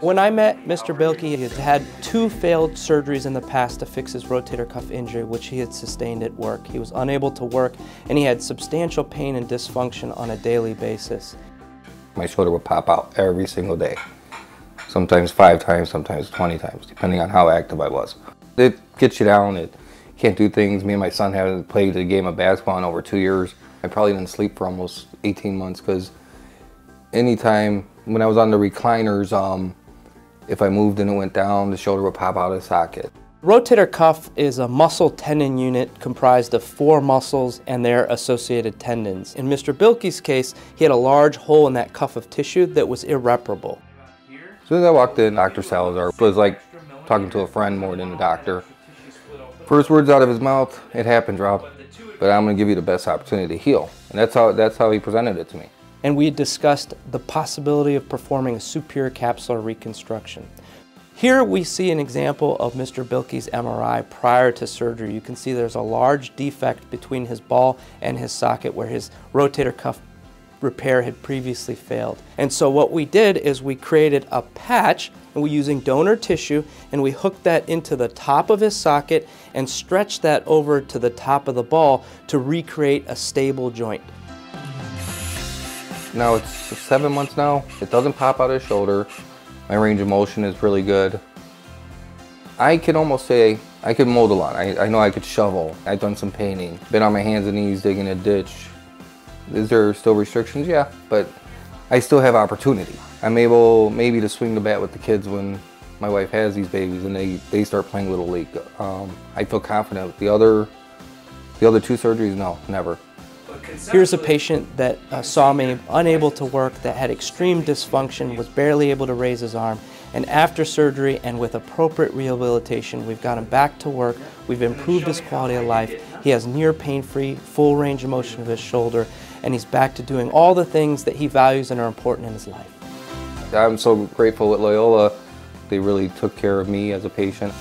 When I met Mr. Bilkey, he had had two failed surgeries in the past to fix his rotator cuff injury, which he had sustained at work. He was unable to work, and he had substantial pain and dysfunction on a daily basis. My shoulder would pop out every single day. Sometimes five times, sometimes 20 times, depending on how active I was. It gets you down, it can't do things. Me and my son haven't played a game of basketball in over two years. I probably didn't sleep for almost 18 months because anytime when I was on the recliners, um, if I moved and it went down, the shoulder would pop out of the socket. Rotator cuff is a muscle tendon unit comprised of four muscles and their associated tendons. In Mr. Bilkey's case, he had a large hole in that cuff of tissue that was irreparable. As soon as I walked in, Dr. Salazar was like talking to a friend more than a doctor. First words out of his mouth, it happened, Rob, but I'm gonna give you the best opportunity to heal. And that's how, that's how he presented it to me and we discussed the possibility of performing a superior capsular reconstruction. Here we see an example of Mr. Bilkey's MRI prior to surgery. You can see there's a large defect between his ball and his socket where his rotator cuff repair had previously failed. And so what we did is we created a patch and we're using donor tissue and we hooked that into the top of his socket and stretched that over to the top of the ball to recreate a stable joint. Now it's seven months now. It doesn't pop out of the shoulder. My range of motion is really good. I can almost say I could mold a lot. I, I know I could shovel. I've done some painting. Been on my hands and knees digging a ditch. Is there still restrictions? Yeah, but I still have opportunity. I'm able maybe to swing the bat with the kids when my wife has these babies and they, they start playing Little League. Um, I feel confident. The other, the other two surgeries, no, never. Here's a patient that uh, saw me unable to work, that had extreme dysfunction, was barely able to raise his arm, and after surgery and with appropriate rehabilitation, we've got him back to work, we've improved his quality of life, he has near pain-free, full range of motion of his shoulder, and he's back to doing all the things that he values and are important in his life. I'm so grateful at Loyola. They really took care of me as a patient.